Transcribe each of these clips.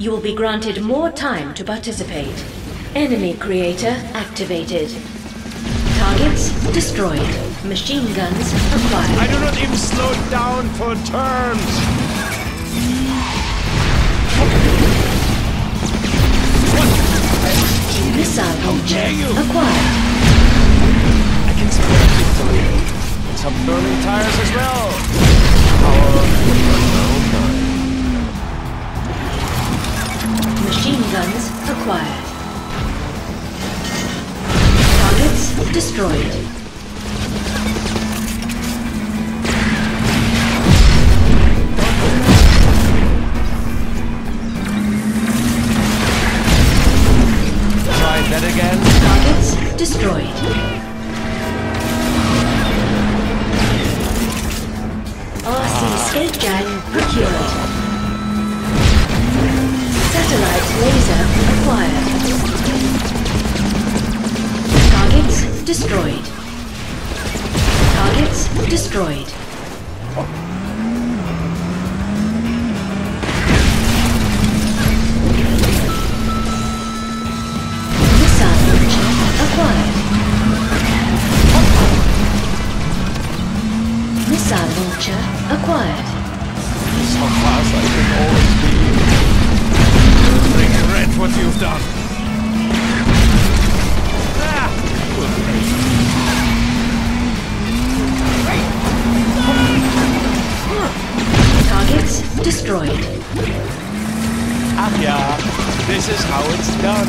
you will be granted more time to participate. Enemy creator activated. Targets destroyed. Machine guns acquired. I do not even slow down for turns. Missile launcher acquired. I can victory. And some burning tires as well. Destroyed. Try that again. Targets destroyed. RC skate jack procured. Satellite laser acquired. Destroyed. Targets destroyed. Missile launcher acquired. Missile launcher acquired. I can always be. Regret what you've done. Destroyed. ah yeah, this is how it's done.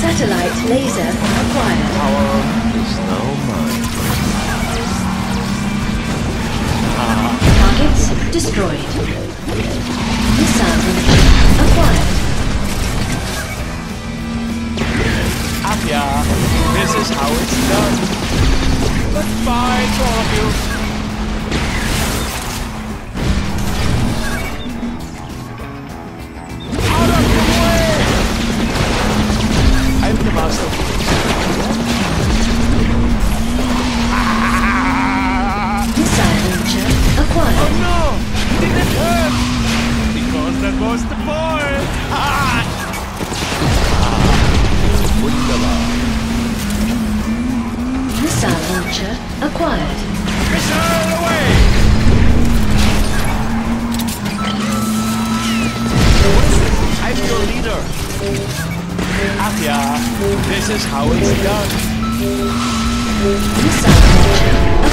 Satellite laser acquired. Power is now mine. Targets destroyed. Missile acquired. Ah yeah, this is how it's done. Goodbye to all of you. Acquired. Missile away! I'm your leader. Ah this is how it's done. Missile